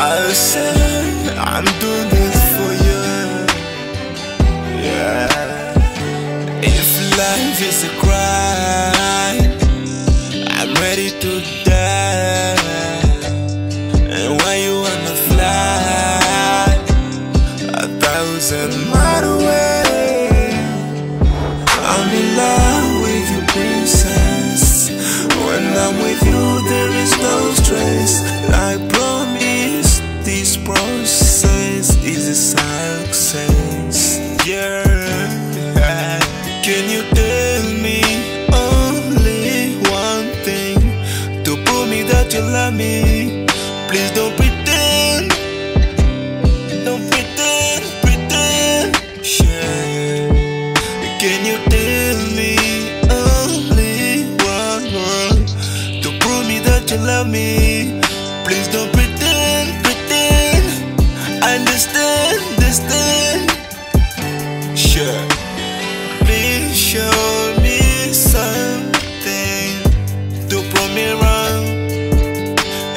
I said I'm doing this for you. Yeah. If life is a crime Can you tell me only one thing to prove me that you love me? Please don't pretend. Don't pretend, pretend. Yeah. Can you tell me only one word to prove me that you love me? Please don't pretend, pretend. Understand, understand. Sure.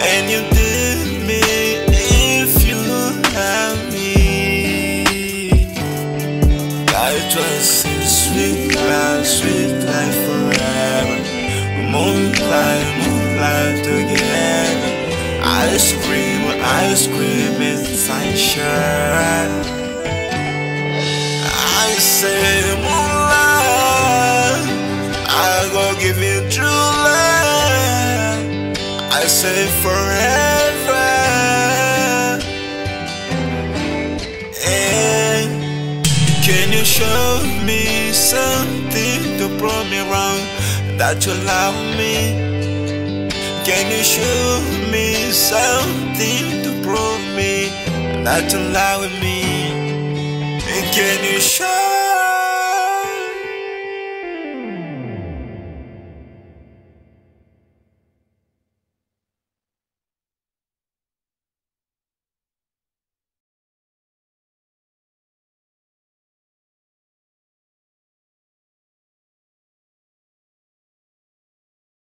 And you did me if you love me. I trust in sweet life, sweet life forever. Moonlight, moonlight together. Ice cream, ice cream and I say forever. And can you show me something to prove me wrong that you love me? Can you show me something to prove me that you love me? Can you show